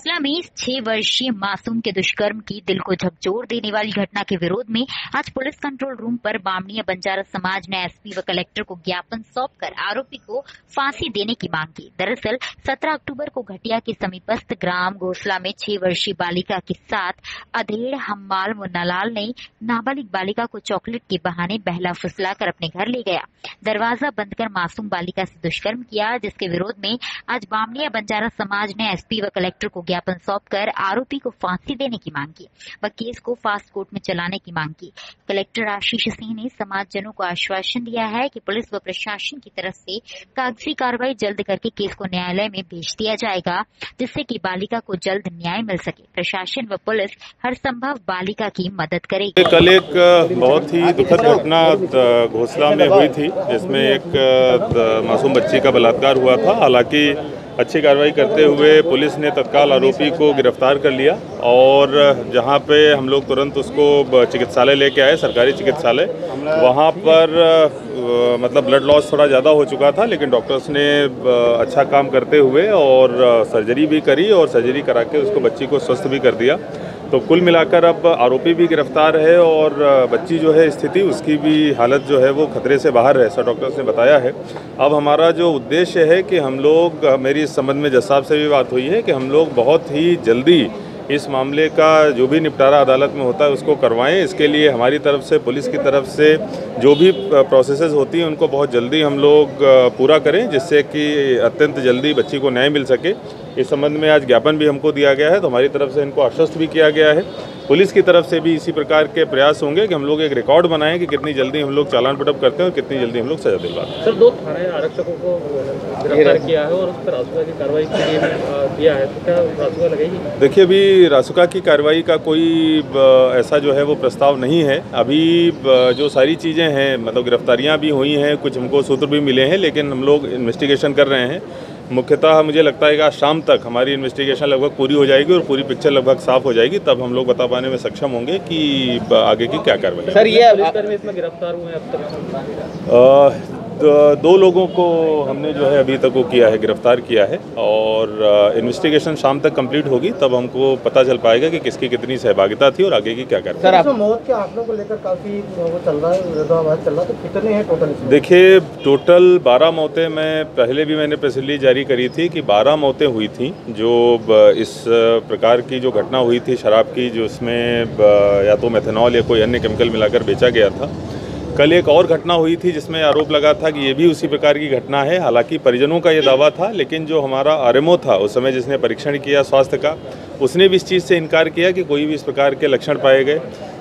घोसला में छह वर्षीय मासूम के दुष्कर्म की दिल को झकझोर देने वाली घटना के विरोध में आज पुलिस कंट्रोल रूम पर बामणिया बंजारा समाज ने एसपी व कलेक्टर को ज्ञापन सौंप कर आरोपी को फांसी देने की मांग की। दरअसल 17 अक्टूबर को घटिया के समीपस्थ ग्राम घोसला में छह वर्षीय बालिका के साथ अधेड़, हम्माल मुन्नालाल ने नाबालिग बालिका को चॉकलेट के बहाने बहला फुसला कर अपने घर ले गया। दरवाज़ा बंद कर मासूम बालिका से दुष्कर्म किया, जिसके विरोध में आज बामणिया बंजारा समाज ने एसपी व कलेक्टर को ज्ञापन सौंप कर आरोपी को फांसी देने की मांग की व केस को फास्ट कोर्ट में चलाने की मांग की। कलेक्टर आशीष सिंह ने समाजजनों को आश्वासन दिया है कि पुलिस व प्रशासन की तरफ़ से कागज़ी कार्रवाई जल्द करके केस को न्यायालय में भेज दिया जाएगा, जिससे कि बालिका को जल्द न्याय मिल सके। प्रशासन व पुलिस हर संभव बालिका की मदद करेगी। कल एक, बहुत ही दुखद घटना घोसला में हुई थी, जिसमें एक मासूम बच्ची का बलात्कार हुआ था। हालाँकि अच्छी कार्रवाई करते हुए पुलिस ने तत्काल आरोपी को गिरफ़्तार कर लिया और जहाँ पे हम लोग तुरंत उसको चिकित्सालय लेके आए, सरकारी चिकित्सालय। वहाँ पर मतलब ब्लड लॉस थोड़ा ज़्यादा हो चुका था, लेकिन डॉक्टर्स ने अच्छा काम करते हुए और सर्जरी भी करी और सर्जरी करा के उसको बच्ची को स्वस्थ भी कर दिया। तो कुल मिलाकर अब आरोपी भी गिरफ़्तार है और बच्ची जो है स्थिति, उसकी भी हालत जो है वो खतरे से बाहर है, ऐसा डॉक्टर्स ने बताया है। अब हमारा जो उद्देश्य है कि हम लोग, मेरी इस संबंध में जज साहब से भी बात हुई है कि हम लोग बहुत ही जल्दी इस मामले का जो भी निपटारा अदालत में होता है उसको करवाएँ। इसके लिए हमारी तरफ़ से, पुलिस की तरफ़ से जो भी प्रोसेसेस होती हैं, उनको बहुत जल्दी हम लोग पूरा करें, जिससे कि अत्यंत जल्दी बच्ची को न्याय मिल सके। इस संबंध में आज ज्ञापन भी हमको दिया गया है तो हमारी तरफ़ से इनको आश्वस्त भी किया गया है। पुलिस की तरफ़ से भी इसी प्रकार के प्रयास होंगे कि हम लोग एक रिकॉर्ड बनाएँ कि कितनी जल्दी हम लोग चालान पटअप करते हैं और कितनी जल्दी हम लोग सजा दिलवाते हैं सर दो थाने आरक्षकों को गिरफ़्तार किया है और उस पर रासुका की कार्रवाई के लिए दिया है तो क्या रासुका लगेगी? देखिए अभी रासुका की कार्रवाई का कोई ऐसा जो है वो प्रस्ताव नहीं है। अभी जो सारी चीज़ें हैं मतलब गिरफ्तारियाँ भी हुई हैं कुछ हमको सूत्र भी मिले हैं लेकिन हम लोग इन्वेस्टिगेशन कर रहे हैं। मुख्यतः मुझे लगता है कि आज शाम तक हमारी इन्वेस्टिगेशन लगभग पूरी हो जाएगी और पूरी पिक्चर लगभग साफ़ हो जाएगी तब हम लोग बता पाने में सक्षम होंगे कि आगे की क्या कार्रवाई सर ये इसमें गिरफ़्तार हुए अब तक। दो लोगों को हमने जो है अभी तक वो किया है गिरफ़्तार किया है और इन्वेस्टिगेशन शाम तक कंप्लीट होगी तब हमको पता चल पाएगा कि किसकी कितनी सहभागिता थी और आगे की क्या कर सर आप मौत के आंकड़ों को लेकर काफ़ी वो चल रहा है चल रहा तो कितने हैं टोटल देखिए टोटल बारह मौतें मैं पहले भी मैंने प्रेस रिलीज़ जारी करी थी कि बारह मौतें हुई थी जो इस प्रकार की जो घटना हुई थी शराब की जो उसमें या तो मेथेनॉल या कोई अन्य केमिकल मिलाकर बेचा गया था कल एक और घटना हुई थी जिसमें आरोप लगा था कि ये भी उसी प्रकार की घटना है। हालाँकि परिजनों का ये दावा था, लेकिन जो हमारा आरएमओ था, उस समय जिसने परीक्षण किया स्वास्थ्य का उसने भी इस चीज़ से इनकार किया कि कोई भी इस प्रकार के लक्षण पाए गए।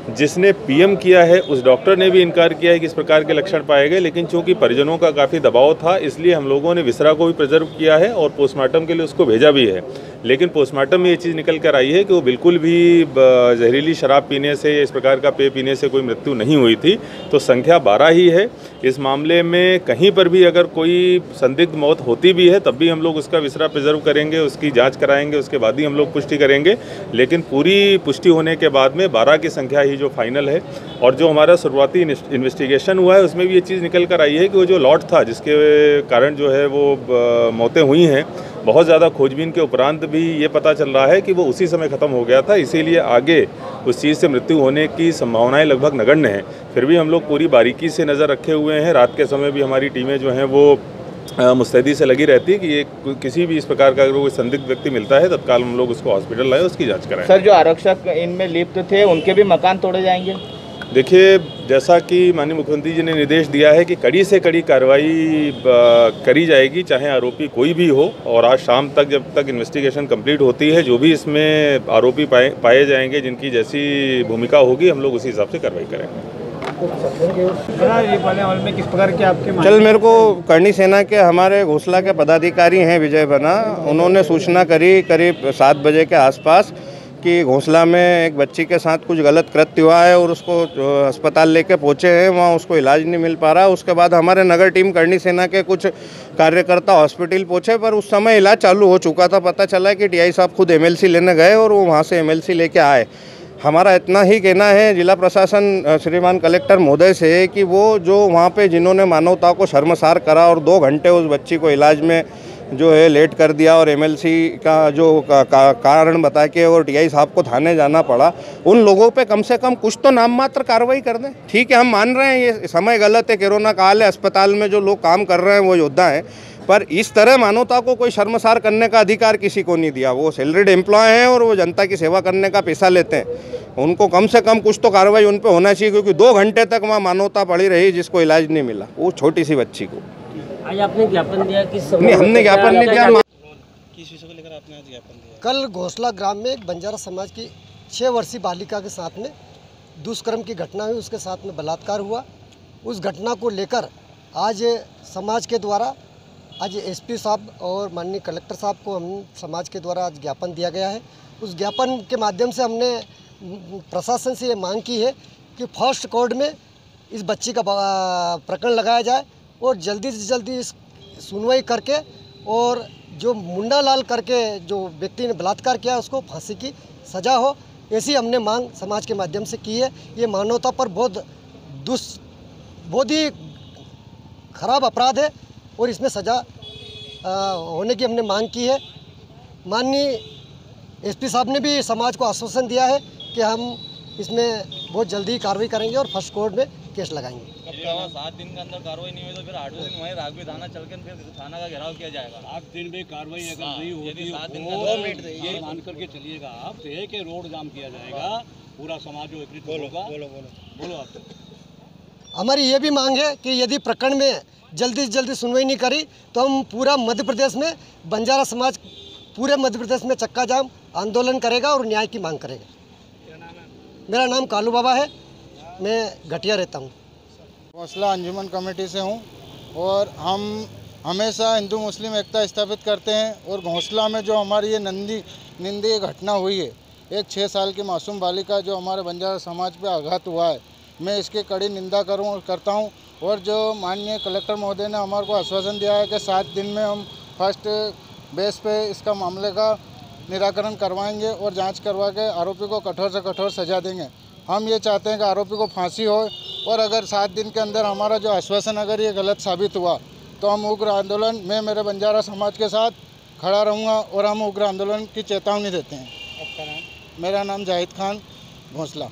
जिसने पीएम किया है, उस डॉक्टर ने भी इनकार किया है कि इस प्रकार के लक्षण पाए गए, लेकिन चूँकि परिजनों का काफ़ी दबाव था, इसलिए हम लोगों ने विसरा को भी प्रिजर्व किया है और पोस्टमार्टम के लिए उसको भेजा भी है। लेकिन पोस्टमार्टम में ये चीज़ निकल कर आई है कि वो बिल्कुल भी जहरीली शराब पीने से या इस प्रकार का पेय पीने से कोई मृत्यु नहीं हुई थी तो संख्या बारह ही है। इस मामले में कहीं पर भी अगर कोई संदिग्ध मौत होती भी है, तब भी हम लोग उसका विसरा प्रिजर्व करेंगे, उसकी जाँच कराएँगे, उसके बाद ही हम लोग पुष्टि करेंगे। लेकिन पूरी पुष्टि होने के बाद में बारह की संख्या ही जो फाइनल है और जो हमारा शुरुआती इन्वेस्टिगेशन हुआ है, उसमें भी ये चीज़ निकल कर आई है कि वो जो लॉट था, जिसके कारण जो है वो मौतें हुई हैं बहुत ज़्यादा खोजबीन के उपरांत भी ये पता चल रहा है कि वो उसी समय ख़त्म हो गया था इसीलिए आगे उस चीज़ से मृत्यु होने की संभावनाएँ लगभग नगण्य हैं। फिर भी हम लोग पूरी बारीकी से नज़र रखे हुए हैं। रात के समय भी हमारी टीमें जो हैं वो मुस्तैदी से लगी रहती है कि ये किसी भी इस प्रकार का अगर कोई संदिग्ध व्यक्ति मिलता है तत्काल हम लोग उसको हॉस्पिटल लाए उसकी जाँच कराएँ। सर जो आरक्षक इनमें लिप्त थे उनके भी मकान तोड़े जाएँगे? देखिए जैसा कि माननीय मुख्यमंत्री जी ने निर्देश दिया है कि कड़ी से कड़ी कार्रवाई करी जाएगी चाहे आरोपी कोई भी हो। और आज शाम तक जब तक इन्वेस्टिगेशन कंप्लीट होती है जो भी इसमें आरोपी पाए पाए जाएँगे जिनकी जैसी भूमिका होगी हम लोग उसी हिसाब से कार्रवाई करेंगे। किस प्रकार के आपके चल मेरे को करनी सेना के हमारे घोसला के पदाधिकारी हैं विजय बना। उन्होंने सूचना करी करीब सात बजे के आसपास। कि घोंसला में एक बच्ची के साथ कुछ गलत कृत्य हुआ है और उसको अस्पताल लेके पहुँचे हैं, वहाँ उसको इलाज नहीं मिल पा रहा। उसके बाद हमारे नगर टीम करनी सेना के कुछ कार्यकर्ता हॉस्पिटल पहुँचे, पर उस समय इलाज चालू हो चुका था। पता चला कि टीआई साहब खुद एमएलसी लेने गए और वो वहाँ से एमएलसी लेके आए। हमारा इतना ही कहना है, जिला प्रशासन श्रीमान कलेक्टर महोदय से कि वो जो वहाँ पे जिन्होंने मानवता को शर्मसार करा और दो घंटे उस बच्ची को इलाज में जो है लेट कर दिया और एमएलसी का जो का, का, कारण बता के और टीआई साहब को थाने जाना पड़ा। उन लोगों पे कम से कम कुछ तो नाम मात्र कार्रवाई कर दें। ठीक है हम मान रहे हैं ये समय गलत है कोरोना काल है अस्पताल में जो लोग काम कर रहे हैं वो योद्धा हैं। पर इस तरह मानवता को कोई शर्मसार करने का अधिकार किसी को नहीं दिया। वो सैलरीड एम्प्लॉय हैं और वो जनता की सेवा करने का पैसा लेते हैं। उनको कम से कम कुछ तो कार्रवाई उन पर होना चाहिए क्योंकि दो घंटे तक वहाँ मानवता पड़ी रही जिसको इलाज नहीं मिला वो छोटी सी बच्ची को। आज आपने ज्ञापन दिया किस नहीं हमने ज्ञापन नहीं दिया किस विषय को लेकर आपने आज ज्ञापन दिया? कल घोसला ग्राम में एक बंजारा समाज की छः वर्षीय बालिका के साथ में दुष्कर्म की घटना हुई। उसके साथ में बलात्कार हुआ। उस घटना को लेकर आज समाज के द्वारा आज एसपी साहब और माननीय कलेक्टर साहब को हम समाज के द्वारा आज ज्ञापन दिया गया है। उस ज्ञापन के माध्यम से हमने प्रशासन से ये मांग की है कि फ़र्स्ट कोर्ट में इस बच्ची का प्रकरण लगाया जाए। और जल्दी से जल्दी इस सुनवाई करके और जो मुंडा लाल करके जो व्यक्ति ने बलात्कार किया उसको फांसी की सज़ा हो, ऐसी हमने मांग समाज के माध्यम से की है। ये मानवता पर बहुत दुष् बहुत ही खराब अपराध है और इसमें सज़ा होने की हमने मांग की है। माननीय एसपी साहब ने भी समाज को आश्वासन दिया है कि हम इसमें बहुत जल्दी कार्रवाई करेंगे और फ़र्स्ट कोर्ट में केस लगाएँगे। सात दिन के अंदर कार्रवाई नहीं हुई तो फिर आठवें दिन वहीं रागवी थाना चल के फिर थाना का घेराव किया जाएगा। सात दिन में कार्रवाई अगर हाँ, नहीं यदि होती सात दिन दो मिनट ये मान करके चलिएगा आप तो एक रोड जाम किया जाएगा पूरा समाज जो एकत्रित होगा। बोलो बोलो। बोलो आप। हमारी ये भी मांग है कि यदि प्रकरण में जल्दी से जल्दी सुनवाई नहीं करी तो हम पूरा मध्य प्रदेश में बंजारा समाज पूरे मध्य प्रदेश में चक्का जाम आंदोलन करेगा और न्याय की मांग करेगा। मेरा नाम कालू बाबा है। मैं घटिया रहता हूँ। हौसला अंजुमन कमेटी से हूँ और हम हमेशा हिंदू मुस्लिम एकता स्थापित करते हैं और घोंसला में जो हमारी ये नंदी निंदी घटना हुई है, एक छः साल की मासूम बालिका जो हमारे बंजारा समाज पे आघात हुआ है, मैं इसकी कड़ी निंदा करूँ करता हूँ और जो माननीय कलेक्टर महोदय ने हमारे को आश्वासन दिया है कि सात दिन में हम फ़र्स्ट बेस पे इसका मामले का निराकरण करवाएँगे और जाँच करवा के आरोपी को कठोर से कठोर सजा देंगे। हम ये चाहते हैं कि आरोपी को फांसी हो और अगर सात दिन के अंदर हमारा जो आश्वासन अगर ये गलत साबित हुआ तो हम उग्र आंदोलन में मेरे बंजारा समाज के साथ खड़ा रहूँगा और हम उग्र आंदोलन की चेतावनी देते हैं। मेरा नाम जाहिद खान भोंसला।